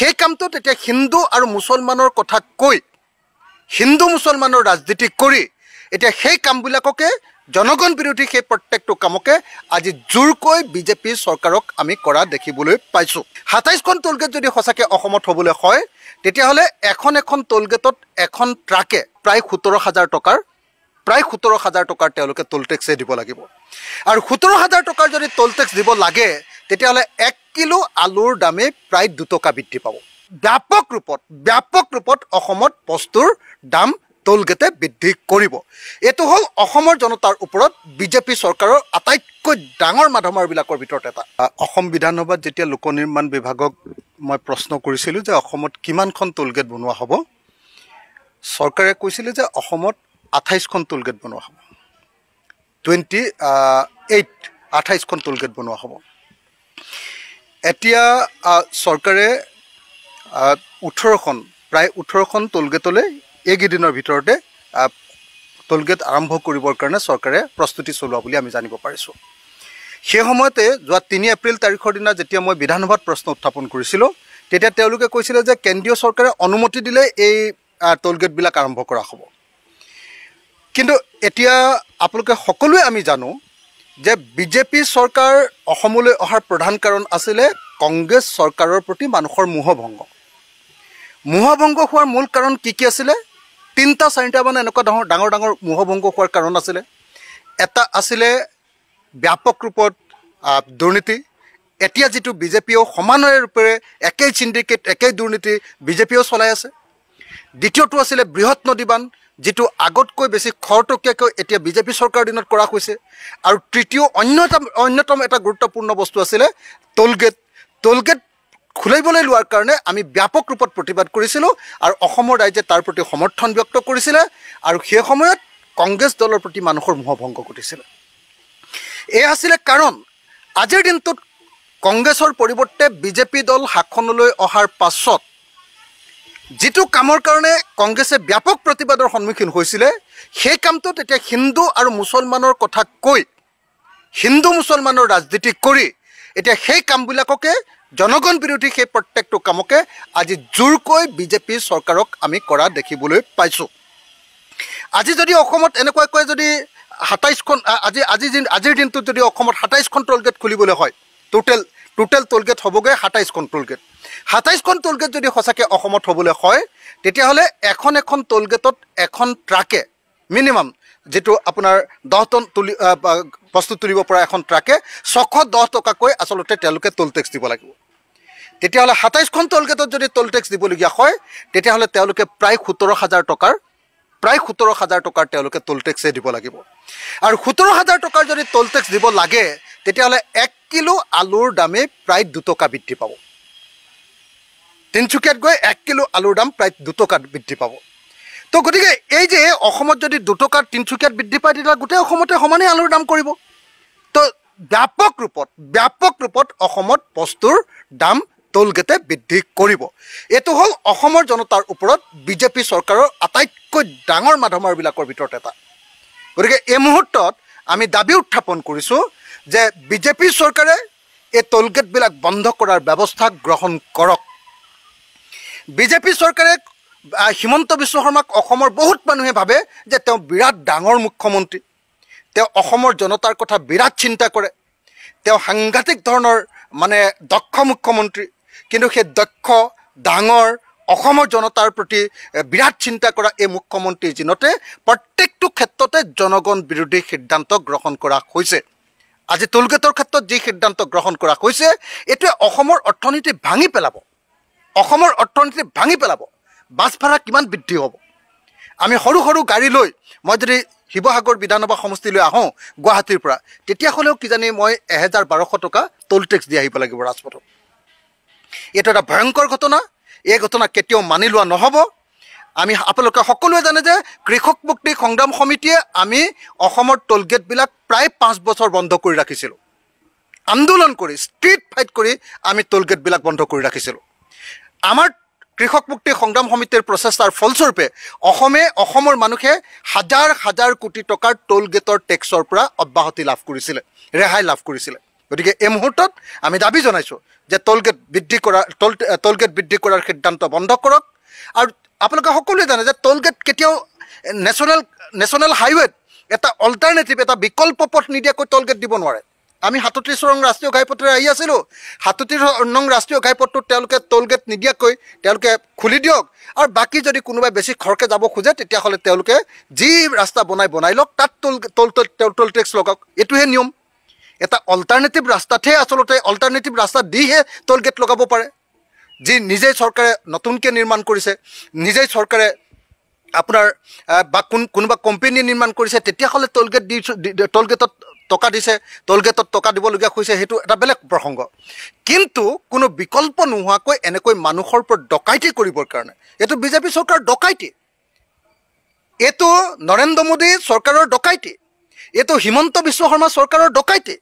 সেই কামটোত এতিয়া হিন্দু আৰু মুছলমানৰ কথা কৈ হিন্দু মুছলমানৰ ৰাজনীতি কৰি এতিয়া সেই কামবিলাককে জনগণ বিৰোধী সেই প্ৰত্যেকটো কামকে আজি জোৰকৈ বিজেপি চৰকাৰক আমি কৰা দেখিবলৈ পাইছোঁ। সাতাইছখন টোলগেট যদি সঁচাকৈ অসমত হ'বলৈ হয় তেতিয়াহ'লে এখন এখন টোলগেটত এখন ট্ৰাকে প্ৰায় সোতৰ হাজাৰ টকাৰ প্ৰায় সোতৰ হাজাৰ টকাৰ তেওঁলোকে টোল টেক্সে দিব লাগিব। আৰু সোতৰ হাজাৰ টকাৰ যদি টোল টেক্স দিব লাগে তেতিয়াহ'লে এক কিলো আলুৰ দামে প্ৰায় দুটকা বৃদ্ধি পাব। ব্যাপক ৰূপত ব্যাপক ৰূপত অসমত বস্তুৰ দাম টোলগেটে বৃদ্ধি কৰিব। এইটো হ'ল অসমৰ জনতাৰ ওপৰত বিজেপি চৰকাৰৰ আটাইতকৈ ডাঙৰ মাধমাৰবিলাকৰ ভিতৰত এটা। অসম বিধানসভাত যেতিয়া লোক নিৰ্মাণ বিভাগক মই প্ৰশ্ন কৰিছিলোঁ যে অসমত কিমানখন টোলগেট বনোৱা হ'ব চৰকাৰে কৈছিলে যে অসমত আঠাইছখন টোলগেট বনোৱা হ'ব। টুৱেণ্টি এইট আঠাইছখন টোলগেট বনোৱা হ'ব। এতিয়া চৰকাৰে ওঠৰখন প্ৰায় ওঠৰখন টোলগেটলৈ এইকেইদিনৰ ভিতৰতে টোলগেট আৰম্ভ কৰিবৰ কাৰণে চৰকাৰে প্ৰস্তুতি চলোৱা বুলি আমি জানিব পাৰিছোঁ। সেই সময়তে যোৱা তিনি এপ্ৰিল তাৰিখৰ দিনা যেতিয়া মই বিধানসভাত প্ৰশ্ন উত্থাপন কৰিছিলোঁ তেতিয়া তেওঁলোকে কৈছিলে যে কেন্দ্ৰীয় চৰকাৰে অনুমতি দিলে এই টোলগেটবিলাক আৰম্ভ কৰা হ'ব। কিন্তু এতিয়া আপোনালোকে সকলোৱে আমি জানো যে বিজেপি চৰকাৰ অসমলৈ অহাৰ প্ৰধান কাৰণ আছিলে কংগ্ৰেছ চৰকাৰৰ প্ৰতি মানুহৰ মোহভংগ। মোহভংগ হোৱাৰ মূল কাৰণ কি কি আছিলে? তিনিটা চাৰিটামান এনেকুৱা ডাঙৰ ডাঙৰ ডাঙৰ মোহভংগ হোৱাৰ কাৰণ আছিলে। এটা আছিলে ব্যাপক ৰূপত দুৰ্নীতি। এতিয়া যিটো বিজেপিয়েও সমানৰে ৰূপেৰে একেই চিণ্ডিকেট একেই দুৰ্নীতি বিজেপিয়েও চলাই আছে। দ্বিতীয়টো আছিলে বৃহৎ নদীবান। যিটো আগতকৈ বেছি খৰতকীয়াকৈ এতিয়া বিজেপি চৰকাৰৰ দিনত কৰা হৈছে। আৰু তৃতীয় অন্যতম অন্যতম এটা গুৰুত্বপূৰ্ণ বস্তু আছিলে টোলগেট টোলগেট খুলিবলৈ লোৱাৰ কাৰণে আমি ব্যাপক ৰূপত প্ৰতিবাদ কৰিছিলোঁ আৰু অসমৰ ৰাইজে তাৰ প্ৰতি সমৰ্থন ব্যক্ত কৰিছিলে আৰু সেই সময়ত কংগ্ৰেছ দলৰ প্ৰতি মানুহৰ মোহভংগ ঘটিছিলে। এই আছিলে কাৰণ আজিৰ দিনটোত কংগ্ৰেছৰ পৰিৱৰ্তে বিজেপি দল শাসনলৈ অহাৰ পাছত যিটো কামৰ কাৰণে কংগ্ৰেছে ব্যাপক প্ৰতিবাদৰ সন্মুখীন হৈছিলে সেই কামটোত এতিয়া হিন্দু আৰু মুছলমানৰ কথা কৈ হিন্দু মুছলমানৰ ৰাজনীতি কৰি এতিয়া সেই কামবিলাককে জনগণ বিৰোধী সেই প্ৰত্যেকটো কামকে আজি জোৰকৈ বিজেপি চৰকাৰক আমি কৰা দেখিবলৈ পাইছোঁ। আজি যদি অসমত এনেকুৱাকৈ যদি সাতাইছখন আজি আজি আজিৰ দিনটোত যদি অসমত সাতাইছখন টোলগেট খুলিবলৈ হয় টোটেল টোটেল টোলগেট হ'বগৈ সাতাইছখন টোলগেট সাতাইছখন টোলগেট যদি সঁচাকৈ অসমত হ'বলৈ হয় তেতিয়াহ'লে এখন এখন টোলগেটত এখন ট্ৰাকে মিনিমাম যিটো আপোনাৰ দহ টন তুলি বস্তু তুলিব পৰা এখন ট্ৰাকে ছশ দহ টকাকৈ আচলতে তেওঁলোকে টোল টেক্স দিব লাগিব। তেতিয়াহ'লে সাতাইছখন টোলগেটত যদি টোল টেক্স দিবলগীয়া হয় তেতিয়াহ'লে তেওঁলোকে প্ৰায় সোতৰ হাজাৰ টকাৰ প্ৰায় সোতৰ হাজাৰ টকাৰ তেওঁলোকে টোল টেক্সে দিব লাগিব। আৰু সোতৰ হাজাৰ টকাৰ যদি টোল টেক্স দিব লাগে তেতিয়াহ'লে এক কিলো আলুৰ দামে প্ৰায় দুটকা বৃদ্ধি পাব। তিনিচুকীয়াত গৈ এক কিলো আলুৰ দাম প্ৰায় দুটকা বৃদ্ধি পাব। তো গতিকে এই যে অসমত যদি দুটকাত তিনিচুকীয়াত বৃদ্ধি পায় তেতিয়াহ'লে গোটেই অসমতে সমানেই আলুৰ দাম কৰিব। তো ব্যাপক ৰূপত ব্যাপক ৰূপত অসমত বস্তুৰ দাম টোলগেটে বৃদ্ধি কৰিব। এইটো হ'ল অসমৰ জনতাৰ ওপৰত বিজেপি চৰকাৰৰ আটাইতকৈ ডাঙৰ মাধমাৰবিলাকৰ ভিতৰত এটা। গতিকে এই মুহূৰ্তত আমি দাবী উত্থাপন কৰিছোঁ যে বিজেপি চৰকাৰে এই টোলগেটবিলাক বন্ধ কৰাৰ ব্যৱস্থা গ্ৰহণ কৰক। বিজেপি চৰকাৰে হিমন্ত বিশ্ব শৰ্মাক অসমৰ বহুত মানুহে ভাবে যে তেওঁ বিৰাট ডাঙৰ মুখ্যমন্ত্ৰী। তেওঁ অসমৰ জনতাৰ কথা বিৰাট চিন্তা কৰে। তেওঁ সাংঘাতিক ধৰণৰ মানে দক্ষ মুখ্যমন্ত্ৰী। কিন্তু সেই দক্ষ ডাঙৰ অসমৰ জনতাৰ প্ৰতি বিৰাট চিন্তা কৰা এই মুখ্যমন্ত্ৰীৰ দিনতে প্ৰত্যেকটো ক্ষেত্ৰতে জনগণ বিৰোধী সিদ্ধান্ত গ্ৰহণ কৰা হৈছে। আজি টোলগেটৰ ক্ষেত্ৰত যি সিদ্ধান্ত গ্ৰহণ কৰা হৈছে এইটোৱে অসমৰ অৰ্থনীতি ভাঙি পেলাব। অসমৰ অৰ্থনীতি ভাঙি পেলাব। বাছ ভাড়া কিমান বৃদ্ধি হ'ব? আমি সৰু সৰু গাড়ী লৈ মই যদি শিৱসাগৰ বিধানসভা সমষ্টিলৈ আহোঁ গুৱাহাটীৰ পৰা তেতিয়াহ'লেও কিজানি মই এহেজাৰ বাৰশ টকা টোল টেক্স দি আহিব লাগিব ৰাজপথত। এইটো এটা ভয়ংকৰ ঘটনা। এই ঘটনা কেতিয়াও মানি লোৱা নহ'ব। আমি আপোনালোকে সকলোৱে জানে যে কৃষক মুক্তি সংগ্ৰাম সমিতিয়ে আমি অসমৰ টোলগেটবিলাক প্ৰায় পাঁচ বছৰ বন্ধ কৰি ৰাখিছিলোঁ। আন্দোলন কৰি ষ্ট্ৰীট ফাইট কৰি আমি টোলগেটবিলাক বন্ধ কৰি ৰাখিছিলোঁ। আমাৰ কৃষক মুক্তি সংগ্ৰাম সমিতিৰ প্ৰচেষ্টাৰ ফলস্বৰূপে অসমে অসমৰ মানুহে হাজাৰ হাজাৰ কোটি টকাৰ টোল গেটৰ টেক্সৰ পৰা অব্যাহতি লাভ কৰিছিলে ৰেহাই লাভ কৰিছিলে। গতিকে এই মুহূৰ্তত আমি দাবী জনাইছোঁ যে টলগেট বৃদ্ধি কৰা টল টলগেট বৃদ্ধি কৰাৰ সিদ্ধান্ত বন্ধ কৰক। আৰু আপোনালোকে সকলোৱে জানে যে টলগেট কেতিয়াও নেশ্যনেল নেশ্যনেল হাইৱেত এটা অল্টাৰনেটিভ এটা বিকল্প পথ নিদিয়াকৈ টলগেট দিব নোৱাৰে। আমি সাতত্ৰিছ নং ৰাষ্ট্ৰীয় ঘাইপথেৰে আহি আছিলোঁ। সাতত্ৰিছ নং ৰাষ্ট্ৰীয় ঘাইপথটোত তেওঁলোকে টলগেট নিদিয়াকৈ তেওঁলোকে খুলি দিয়ক। আৰু বাকী যদি কোনোবাই বেছি খৰকৈ যাব খোজে তেতিয়াহ'লে তেওঁলোকে যি ৰাস্তা বনাই বনাই লওক তাত টল টল টল টেক্স লগাওক। এইটোহে নিয়ম। এটা অল্টাৰনেটিভ ৰাস্তাতহে আচলতে অল্টাৰনেটিভ ৰাস্তাত দিহে টল গেট লগাব পাৰে। যি নিজেই চৰকাৰে নতুনকৈ নিৰ্মাণ কৰিছে নিজেই চৰকাৰে আপোনাৰ বা কোন কোনোবা কোম্পেনীয়ে নিৰ্মাণ কৰিছে তেতিয়াহ'লে টল গেট দি টল গেটত টকা দিছে টল গেটত টকা দিবলগীয়া হৈছে সেইটো এটা বেলেগ প্ৰসংগ। কিন্তু কোনো বিকল্প নোহোৱাকৈ এনেকৈ মানুহৰ ওপৰত ডকাইতি কৰিবৰ কাৰণে এইটো বিজেপি চৰকাৰৰ ডকাইতি। এইটো নৰেন্দ্ৰ মোদী চৰকাৰৰ ডকাইতি। এইটো হিমন্ত বিশ্ব শৰ্মা চৰকাৰৰ ডকাইতি।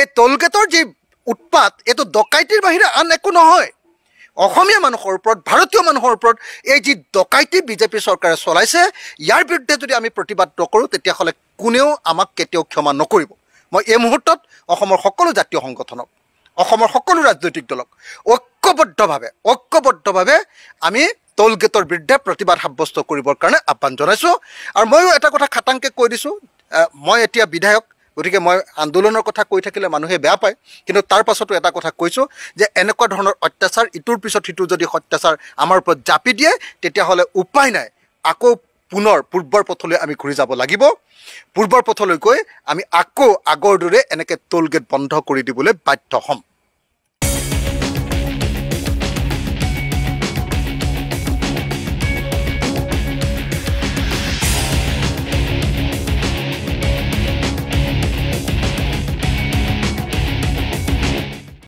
এই টলগেটৰ যি উৎপাত এইটো ডকাইতিৰ বাহিৰে আন একো নহয়। অসমীয়া মানুহৰ ওপৰত ভাৰতীয় মানুহৰ ওপৰত এই যি ডকাইতি বিজেপি চৰকাৰে চলাইছে ইয়াৰ বিৰুদ্ধে যদি আমি প্ৰতিবাদ নকৰোঁ তেতিয়াহ'লে কোনেও আমাক কেতিয়াও ক্ষমা নকৰিব। মই এই মুহূৰ্তত অসমৰ সকলো জাতীয় সংগঠনক অসমৰ সকলো ৰাজনৈতিক দলক ঐক্যবদ্ধভাৱে ঐক্যবদ্ধভাৱে আমি টল গেটৰ বিৰুদ্ধে প্ৰতিবাদ সাব্যস্ত কৰিবৰ কাৰণে আহ্বান জনাইছোঁ। আৰু ময়ো এটা কথা খাটাংকৈ কৈ দিছোঁ। মই এতিয়া বিধায়ক গতিকে মই আন্দোলনৰ কথা কৈ থাকিলে মানুহে বেয়া পায় কিন্তু তাৰ পাছতো এটা কথা কৈছোঁ যে এনেকুৱা ধৰণৰ অত্যাচাৰ ইটোৰ পিছত সিটো যদি অত্যাচাৰ আমাৰ ওপৰত জাপি দিয়ে তেতিয়াহ'লে উপায় নাই। আকৌ পুনৰ পূৰ্বৰ পথলৈ আমি ঘূৰি যাব লাগিব। পূৰ্বৰ পথলৈ গৈ আমি আকৌ আগৰ দৰে এনেকৈ ট'ল গেট বন্ধ কৰি দিবলৈ বাধ্য হ'ম।